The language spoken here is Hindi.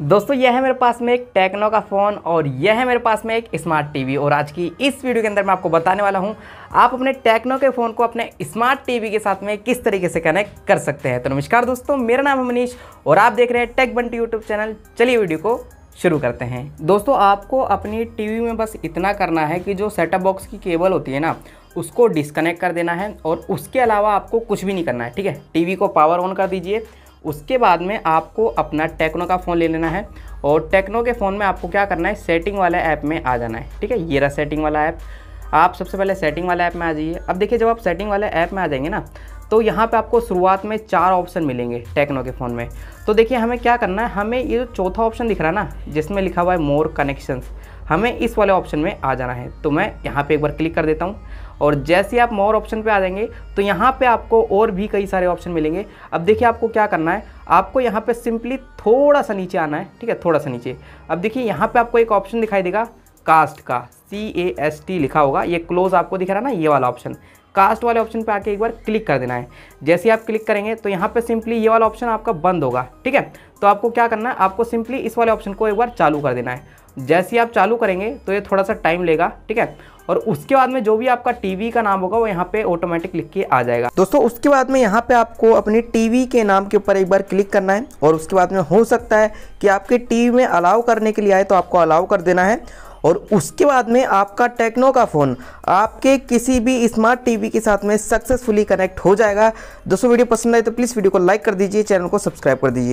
दोस्तों, यह है मेरे पास में एक टेक्नो का फ़ोन और यह है मेरे पास में एक स्मार्ट टीवी। और आज की इस वीडियो के अंदर मैं आपको बताने वाला हूँ, आप अपने टेक्नो के फ़ोन को अपने स्मार्ट टीवी के साथ में किस तरीके से कनेक्ट कर सकते हैं। तो नमस्कार दोस्तों, मेरा नाम है मनीष और आप देख रहे हैं टेक बंटी यूट्यूब चैनल चलिए वीडियो को शुरू करते हैं। दोस्तों, आपको अपनी टीवी में बस इतना करना है कि जो सेटअप बॉक्स की केबल होती है ना, उसको डिस्कनेक्ट कर देना है और उसके अलावा आपको कुछ भी नहीं करना है, ठीक है? टीवी को पावर ऑन कर दीजिए। उसके बाद में आपको अपना टेक्नो का फ़ोन ले लेना है और टेक्नो के फ़ोन में आपको क्या करना है, सेटिंग वाला ऐप में आ जाना है, ठीक है? ये रहा सेटिंग वाला ऐप। आप सबसे पहले सेटिंग वाला ऐप में आ जाइए। अब देखिए, जब आप सेटिंग वाले ऐप में आ जाएँगे ना तो यहाँ पे आपको शुरुआत में चार ऑप्शन मिलेंगे टेक्नो के फ़ोन में। तो देखिए, हमें क्या करना है? हमें ये जो चौथा ऑप्शन दिख रहा है ना, जिसमें लिखा हुआ है मोर कनेक्शंस हमें इस वाले ऑप्शन में आ जाना है। तो मैं यहाँ पे एक बार क्लिक कर देता हूँ और जैसे आप मोर ऑप्शन पे आ जाएँगे तो यहाँ पे आपको और भी कई सारे ऑप्शन मिलेंगे। अब देखिए, आपको क्या करना है? आपको यहाँ पे सिंपली थोड़ा सा नीचे आना है, ठीक है? थोड़ा सा नीचे। अब देखिए, यहाँ पे आपको एक ऑप्शन दिखाई देगा कास्ट का सी ए एस टी लिखा होगा। ये क्लोज आपको दिख रहा है ना, ये वाला ऑप्शन कास्ट वाले ऑप्शन पे आके एक बार क्लिक कर देना है। जैसे आप क्लिक करेंगे तो यहाँ पे सिंपली ये वाला ऑप्शन आपका बंद होगा, ठीक है? तो आपको क्या करना है, आपको सिंपली इस वाले ऑप्शन को एक बार चालू कर देना है। जैसे ही आप चालू करेंगे तो ये थोड़ा सा टाइम लेगा, ठीक है? और उसके बाद में जो भी आपका टीवी का नाम होगा, वो यहाँ पे ऑटोमेटिक लिख के आ जाएगा। दोस्तों, उसके बाद में यहाँ पे आपको अपनी टीवी के नाम के ऊपर एक बार क्लिक करना है। और उसके बाद में हो सकता है कि आपके टीवी में अलाउ करने के लिए आए तो आपको अलाउ कर देना है। और उसके बाद में आपका टेक्नो का फ़ोन आपके किसी भी स्मार्ट टीवी के साथ में सक्सेसफुली कनेक्ट हो जाएगा। दोस्तों, वीडियो पसंद आए तो प्लीज़ वीडियो को लाइक कर दीजिए, चैनल को सब्सक्राइब कर दीजिए।